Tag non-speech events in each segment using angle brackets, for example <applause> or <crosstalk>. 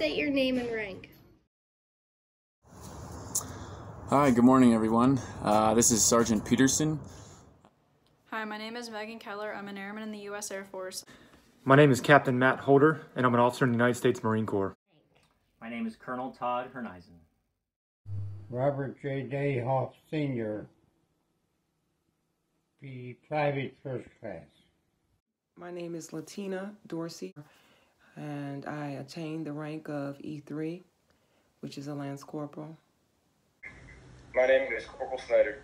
state your name and rank. Hi, good morning, everyone. Uh, this is Sergeant Peterson. Hi, my name is Megan Keller. I'm an airman in the U.S. Air Force. My name is Captain Matt Holder, and I'm an officer in the United States Marine Corps. My name is Colonel Todd Herneisen. Robert J. Dayhoff Sr., be private first class. My name is Latina Dorsey, and I attained the rank of E3, which is a Lance Corporal. My name is Corporal Snyder.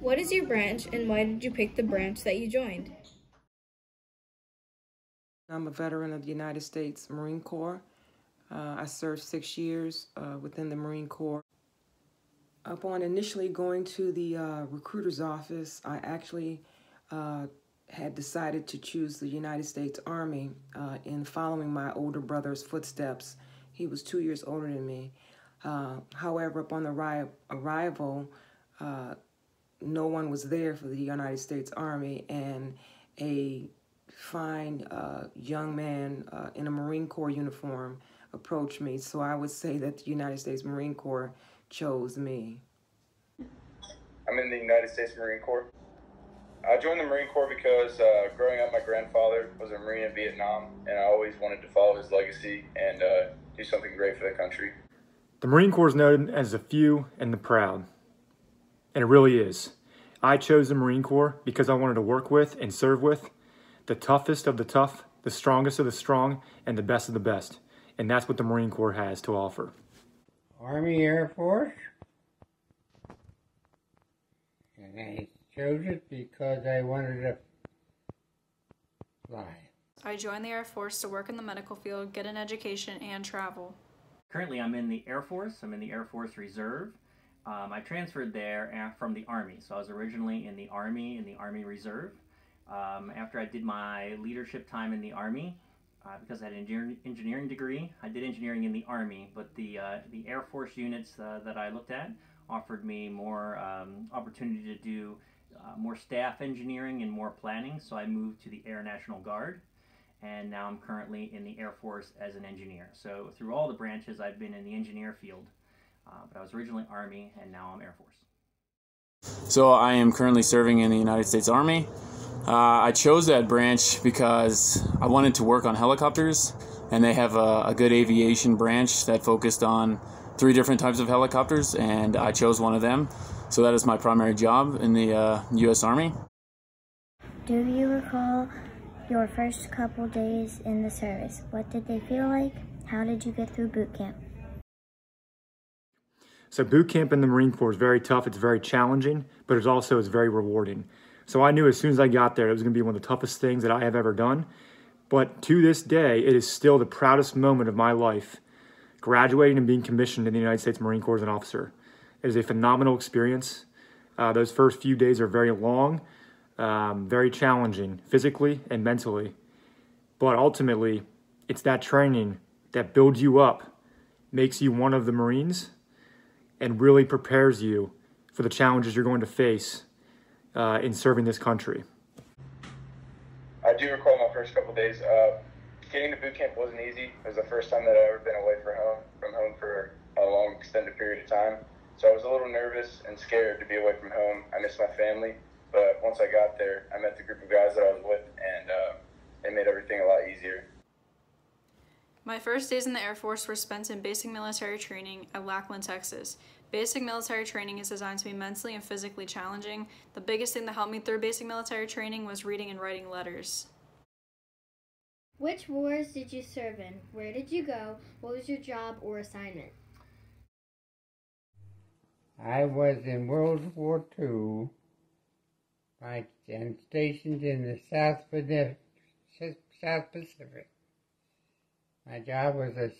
What is your branch and why did you pick the branch that you joined? I'm a veteran of the United States Marine Corps. Uh, I served six years uh, within the Marine Corps. Upon initially going to the uh, recruiter's office, I actually uh, had decided to choose the United States Army uh, in following my older brother's footsteps. He was two years older than me. Uh, however, upon the arri arrival, uh, no one was there for the United States Army, and a fine uh, young man uh, in a Marine Corps uniform approached me. So I would say that the United States Marine Corps chose me. I'm in the United States Marine Corps. I joined the Marine Corps because uh, growing up, my grandfather was a Marine in Vietnam, and I always wanted to follow his legacy and do something great for the country. The Marine Corps is known as the few and the proud. And it really is. I chose the Marine Corps because I wanted to work with and serve with the toughest of the tough, the strongest of the strong, and the best of the best. And that's what the Marine Corps has to offer. Army Air Force. And I chose it because I wanted to fly. I joined the Air Force to work in the medical field, get an education, and travel. Currently, I'm in the Air Force. I'm in the Air Force Reserve. Um, I transferred there from the Army. So I was originally in the Army, in the Army Reserve. Um, after I did my leadership time in the Army, uh, because I had an engineering degree, I did engineering in the Army, but the, uh, the Air Force units uh, that I looked at offered me more um, opportunity to do uh, more staff engineering and more planning, so I moved to the Air National Guard and now I'm currently in the Air Force as an engineer. So through all the branches, I've been in the engineer field, uh, but I was originally Army, and now I'm Air Force. So I am currently serving in the United States Army. Uh, I chose that branch because I wanted to work on helicopters, and they have a, a good aviation branch that focused on three different types of helicopters, and I chose one of them. So that is my primary job in the uh, U.S. Army. Do you recall your first couple days in the service. What did they feel like? How did you get through boot camp? So boot camp in the Marine Corps is very tough. It's very challenging, but it's also it's very rewarding. So I knew as soon as I got there, it was going to be one of the toughest things that I have ever done. But to this day, it is still the proudest moment of my life, graduating and being commissioned in the United States Marine Corps as an officer. It is a phenomenal experience. Uh, those first few days are very long, um, very challenging physically and mentally. But ultimately, it's that training that builds you up, makes you one of the Marines, and really prepares you for the challenges you're going to face uh, in serving this country. I do recall my first couple days. Uh, getting to boot camp wasn't easy. It was the first time that I've ever been away from home, from home for a long, extended period of time. So I was a little nervous and scared to be away from home. I missed my family. But once I got there, I met the group of guys that I was with, and uh, it made everything a lot easier. My first days in the Air Force were spent in basic military training at Lackland, Texas. Basic military training is designed to be mentally and physically challenging. The biggest thing that helped me through basic military training was reading and writing letters. Which wars did you serve in? Where did you go? What was your job or assignment? I was in World War II I am stationed in the South Pacific. My job was a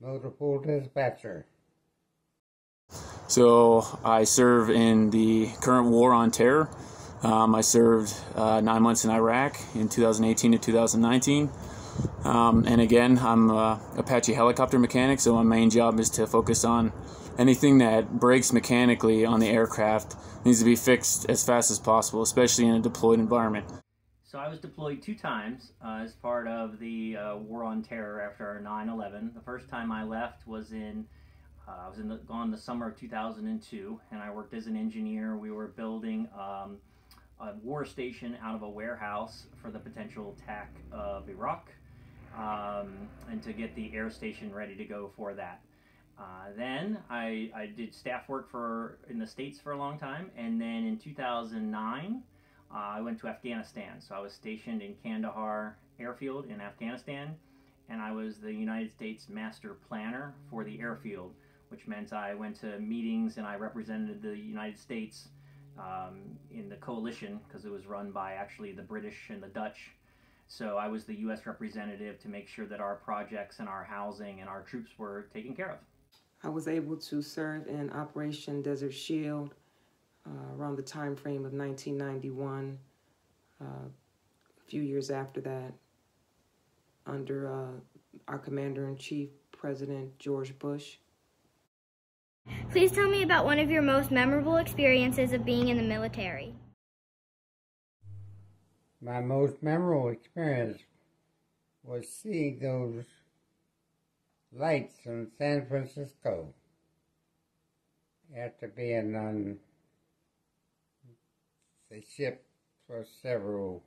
motor pool dispatcher. So I serve in the current war on terror. Um, I served uh, nine months in Iraq in 2018 to 2019. Um, and again, I'm Apache helicopter mechanic, so my main job is to focus on anything that breaks mechanically on the aircraft needs to be fixed as fast as possible, especially in a deployed environment. so I was deployed two times uh, as part of the uh, war on terror after 9/11. The first time I left was in uh, I was in the, gone the summer of 2002, and I worked as an engineer. We were building um, a war station out of a warehouse for the potential attack of Iraq, um, and to get the air station ready to go for that. Uh, then I, I did staff work for in the states for a long time, and then in 2009 uh, I went to Afghanistan. So I was stationed in Kandahar Airfield in Afghanistan, and I was the United States Master Planner for the airfield, which meant I went to meetings and I represented the United States um, in the coalition because it was run by actually the British and the Dutch. So I was the U.S. representative to make sure that our projects and our housing and our troops were taken care of. I was able to serve in Operation Desert Shield uh, around the time frame of 1991. Uh, a few years after that, under uh, our Commander-in-Chief, President George Bush. Please tell me about one of your most memorable experiences of being in the military. My most memorable experience was seeing those lights in San Francisco after being on the ship for several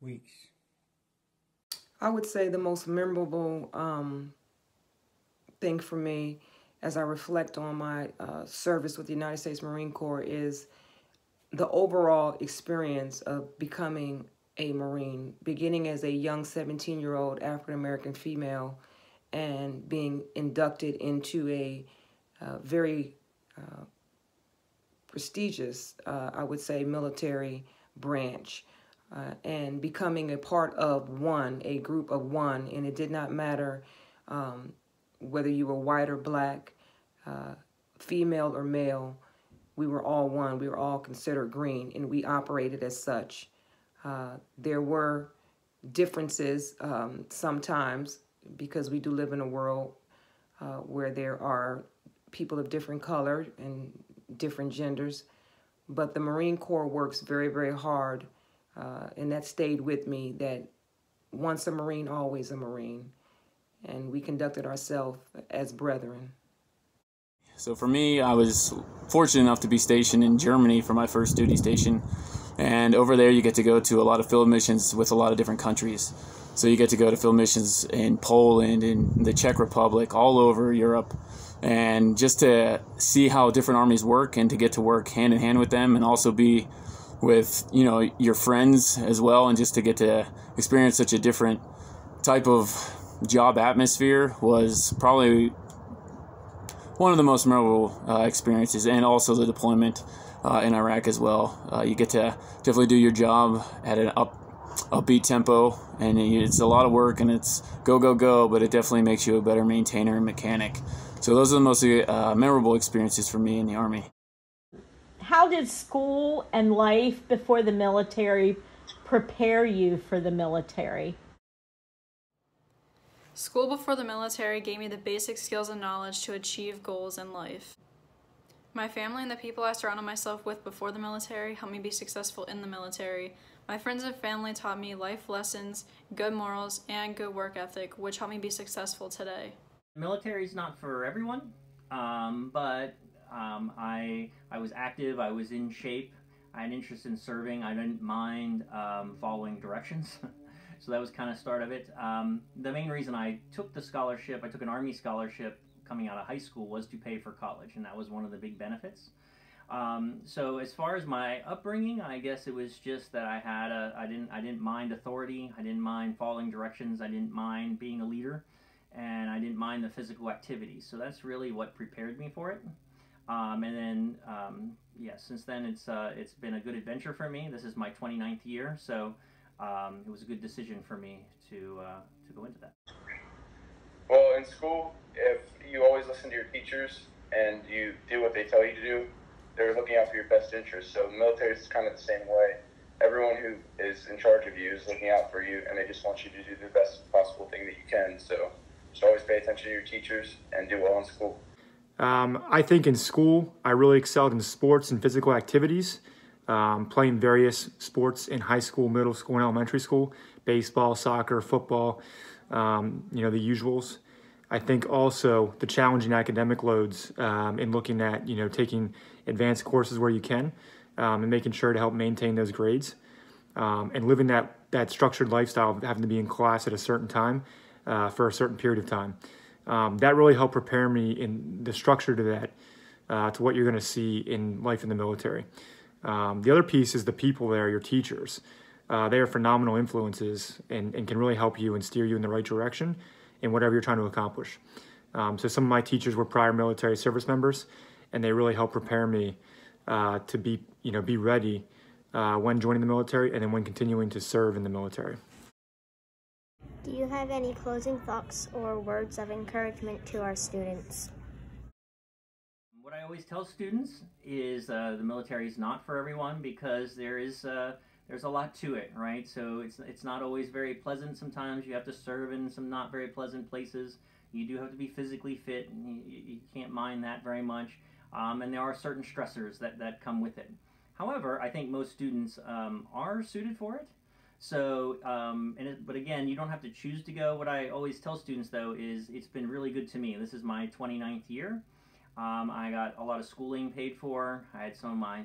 weeks. I would say the most memorable um, thing for me as I reflect on my uh, service with the United States Marine Corps is the overall experience of becoming a Marine, beginning as a young 17 year old African American female and being inducted into a uh, very uh, prestigious, uh, I would say, military branch. Uh, and becoming a part of one, a group of one, and it did not matter um, whether you were white or black, uh, female or male, we were all one. We were all considered green, and we operated as such. Uh, there were differences um, sometimes because we do live in a world uh, where there are people of different color and different genders. But the Marine Corps works very, very hard, uh, and that stayed with me that once a Marine, always a Marine. And we conducted ourselves as brethren. So for me, I was fortunate enough to be stationed in Germany for my first duty station. And over there, you get to go to a lot of field missions with a lot of different countries. So you get to go to field missions in Poland, in the Czech Republic, all over Europe. And just to see how different armies work and to get to work hand in hand with them and also be with, you know, your friends as well and just to get to experience such a different type of job atmosphere was probably one of the most memorable uh, experiences and also the deployment uh, in Iraq as well. Uh, you get to definitely do your job at an up upbeat tempo and it's a lot of work and it's go go go but it definitely makes you a better maintainer and mechanic so those are the most uh, memorable experiences for me in the army how did school and life before the military prepare you for the military School before the military gave me the basic skills and knowledge to achieve goals in life. My family and the people I surrounded myself with before the military helped me be successful in the military. My friends and family taught me life lessons, good morals, and good work ethic, which helped me be successful today. Military is not for everyone, um, but um, I I was active. I was in shape. I had interest in serving. I didn't mind um, following directions. <laughs> So that was kind of start of it. Um, the main reason I took the scholarship, I took an Army scholarship coming out of high school, was to pay for college, and that was one of the big benefits. Um, so as far as my upbringing, I guess it was just that I had a, I didn't, I didn't mind authority, I didn't mind following directions, I didn't mind being a leader, and I didn't mind the physical activity. So that's really what prepared me for it. Um, and then, um, yeah, since then it's uh, it's been a good adventure for me. This is my 29th year, so um, it was a good decision for me to uh, to go into that. Well, in school, if you always listen to your teachers and you do what they tell you to do, they're looking out for your best interest. So military is kind of the same way. Everyone who is in charge of you is looking out for you, and they just want you to do the best possible thing that you can. So just always pay attention to your teachers and do well in school. Um, I think in school, I really excelled in sports and physical activities um, playing various sports in high school, middle school, and elementary school baseball, soccer, football, um, you know, the usuals. I think also the challenging academic loads um, in looking at, you know, taking advanced courses where you can um, and making sure to help maintain those grades um, and living that, that structured lifestyle of having to be in class at a certain time uh, for a certain period of time. Um, that really helped prepare me in the structure to that, uh, to what you're going to see in life in the military. Um, the other piece is the people there, your teachers. Uh, they are phenomenal influences and, and can really help you and steer you in the right direction in whatever you're trying to accomplish. Um, so some of my teachers were prior military service members, and they really helped prepare me uh, to be, you know, be ready uh, when joining the military and then when continuing to serve in the military. Do you have any closing thoughts or words of encouragement to our students? What I always tell students is uh, the military is not for everyone because there is uh, there's a lot to it, right? So it's it's not always very pleasant. Sometimes you have to serve in some not very pleasant places. You do have to be physically fit, and you, you can't mind that very much. Um, and there are certain stressors that, that come with it. However, I think most students um, are suited for it. So, um, and it, but again, you don't have to choose to go. What I always tell students though is it's been really good to me. This is my 29th year. Um, I got a lot of schooling paid for. I had some of my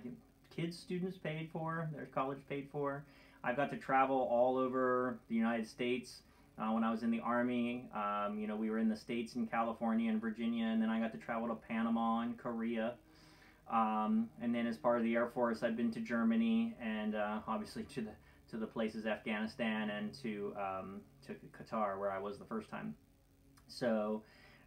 kids' students paid for, their college paid for. I've got to travel all over the United States. Uh, when I was in the Army, um, you know, we were in the States in California and Virginia, and then I got to travel to Panama and Korea. Um, and then as part of the Air Force, I've been to Germany and uh, obviously to the to the places Afghanistan and to um, to Qatar where I was the first time. So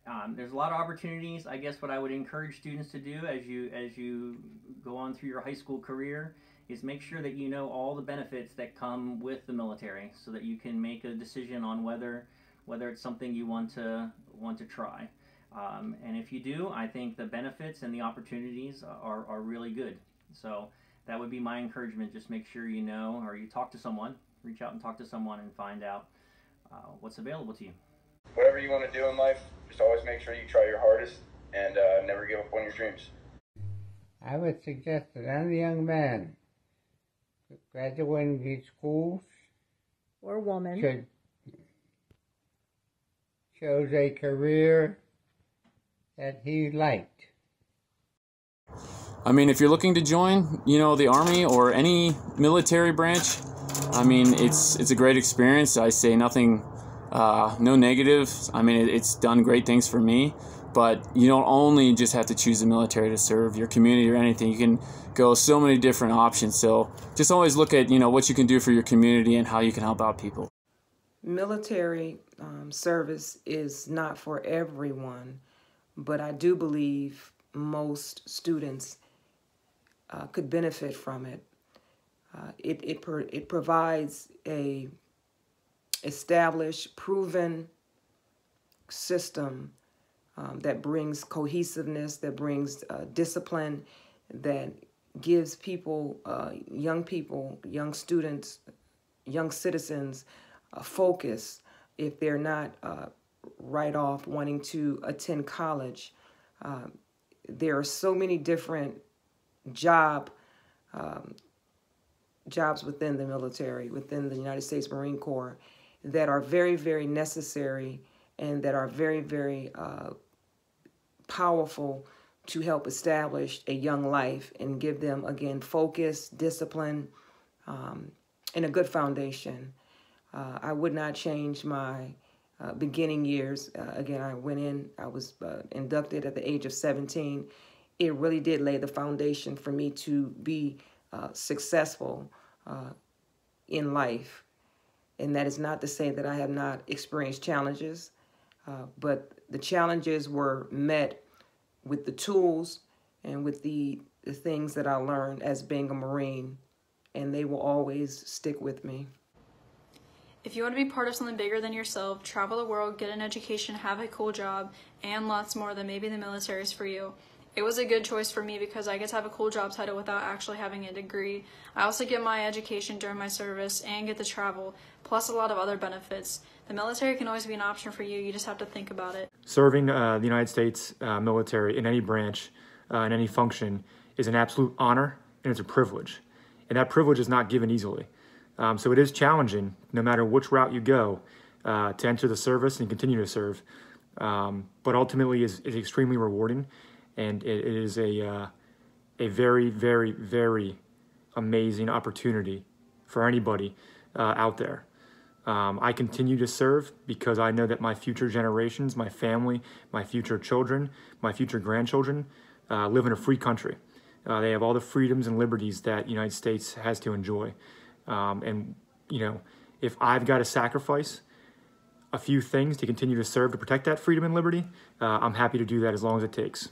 um, there's a lot of opportunities. I guess what I would encourage students to do as you as you go on through your high school career is make sure that you know all the benefits that come with the military, so that you can make a decision on whether whether it's something you want to want to try. Um, and if you do, I think the benefits and the opportunities are, are really good. So that would be my encouragement. Just make sure you know, or you talk to someone, reach out and talk to someone and find out uh, what's available to you. Whatever you want to do in life, just always make sure you try your hardest and uh, never give up on your dreams. I would suggest that any young man graduating these schools or woman should chose a career that he liked. I mean, if you're looking to join, you know, the army or any military branch, I mean, it's it's a great experience. I say nothing, uh, no negatives. I mean, it, it's done great things for me. But you don't only just have to choose the military to serve your community or anything. You can go so many different options. So just always look at you know what you can do for your community and how you can help out people. Military um, service is not for everyone, but I do believe most students uh, could benefit from it. Uh, it it, per, it provides a established, proven system um, that brings cohesiveness, that brings uh, discipline, that gives people, uh, young people, young students, young citizens, a focus if they're not uh, right off wanting to attend college. Um, there are so many different job um, jobs within the military, within the United States Marine Corps, that are very, very necessary and that are very, very uh, powerful to help establish a young life and give them, again, focus, discipline, um, and a good foundation. Uh, I would not change my uh, beginning years. Uh, again, I went in, I was uh, inducted at the age of 17. It really did lay the foundation for me to be uh, successful in life. And that is not to say that I have not experienced challenges, uh, but the challenges were met with the tools and with the, the things that I learned as being a Marine, and they will always stick with me. If you want to be part of something bigger than yourself, travel the world, get an education, have a cool job, and lots more, then maybe the military is for you. It was a good choice for me because I get to have a cool job title without actually having a degree. I also get my education during my service and get to travel, plus a lot of other benefits. The military can always be an option for you, you just have to think about it. Serving uh, the United States uh, military in any branch, uh, in any function, is an absolute honor and it's a privilege. and that privilege is not given easily. Um, so it is challenging, no matter which route you go, uh, to enter the service and continue to serve. Um, but ultimately, is is extremely rewarding, and it, is a uh, a very, very, very amazing opportunity for anybody uh, out there. Um, I continue to serve because I know that my future generations, my family, my future children, my future grandchildren uh, live in a free country. Uh, they have all the freedoms and liberties that the United States has to enjoy. Um, and, you know, if I've got to sacrifice a few things to continue to serve to protect that freedom and liberty, uh, I'm happy to do that as long as it takes.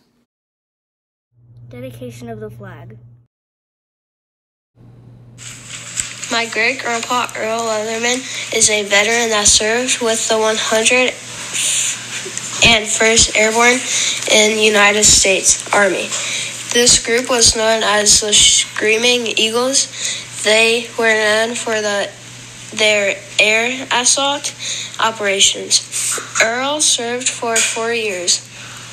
Dedication of the flag. My great grandpa Earl Leatherman is a veteran that served with the 101st Airborne in the United States Army. This group was known as the Screaming Eagles. They were known for the, their air assault operations. Earl served for four years.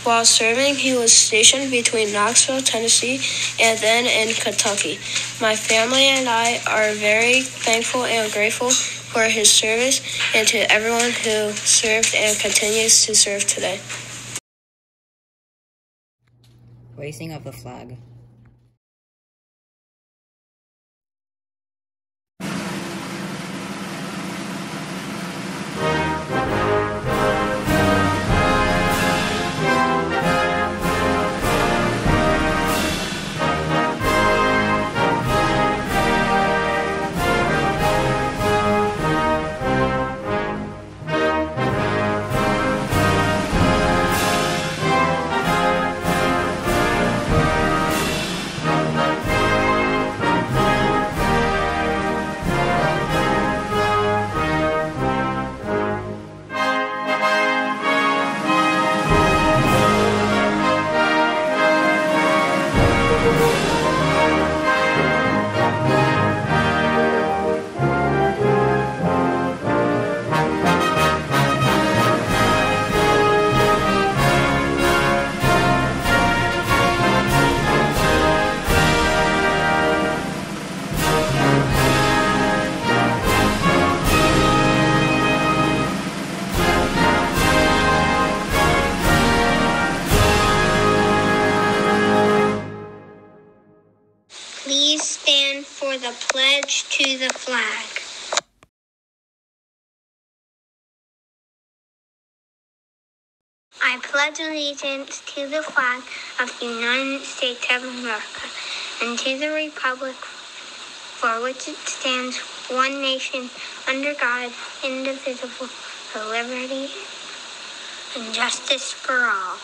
While serving, he was stationed between Knoxville, Tennessee, and then in Kentucky. My family and I are very thankful and grateful for his service and to everyone who served and continues to serve today. Raising of the flag. Pledge allegiance to the flag of the United States of America and to the republic for which it stands, one nation, under God, indivisible, with liberty and justice for all.